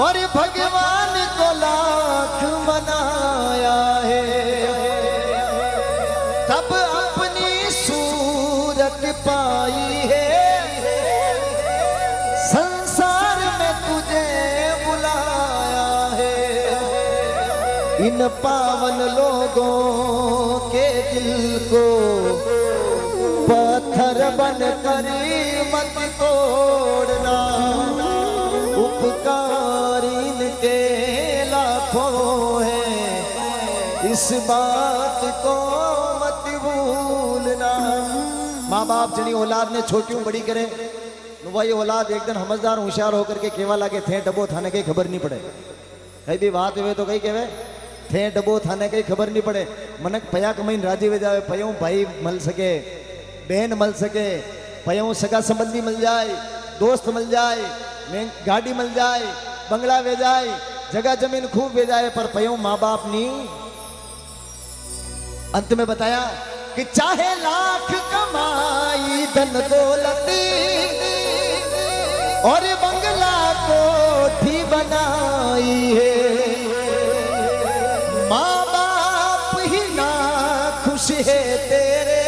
और भगवान को लाख मनाया है। तब अपनी सूरत पाई है। संसार में तुझे बुलाया है। इन पावन लोगों के दिल को पत्थर बन कर मत तोड़ना। उपकार इनके लाखों हैं। इस बात को मत भूलना। माँ बाप जनी औलाद ने छोटी बड़ी करे भाई औलाद एकदम समझदार होशियार होकर के केवा लागे, थे डबो थाने कहीं खबर नहीं पड़े। कहीं भी बात हुए तो कहीं कहे, थे डबो थाने कहीं खबर नहीं पड़े। मनक पया कमाईन राज़ी वे जावे, पयो भाई मल सके, बहन मल सके, पयो सगा संबंधी मिल जाए, दोस्त मिल जाए गाड़ी मिल जाए बंगला भेजाए जगह ज़मीन खूब वे जाए, पर पयो माँ बाप नी। अंत में बताया कि चाहे लाख कमाई, धन दौलती, और बंगला कोठी बनाई है। माँ बाप ही ना खुश है तेरे,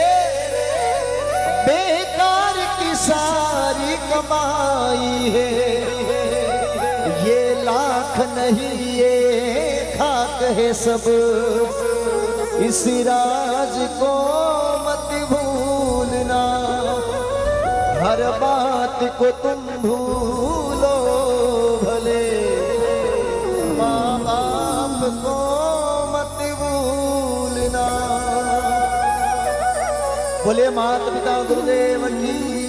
बेकार की सारी कमाई है। लाख नहीं, ये खाक है सब। इस राज को मत भूलना। हर बात को तुम भूलो भले। बाप को मत भूलना। बोले माता पिता, गुरुदेव की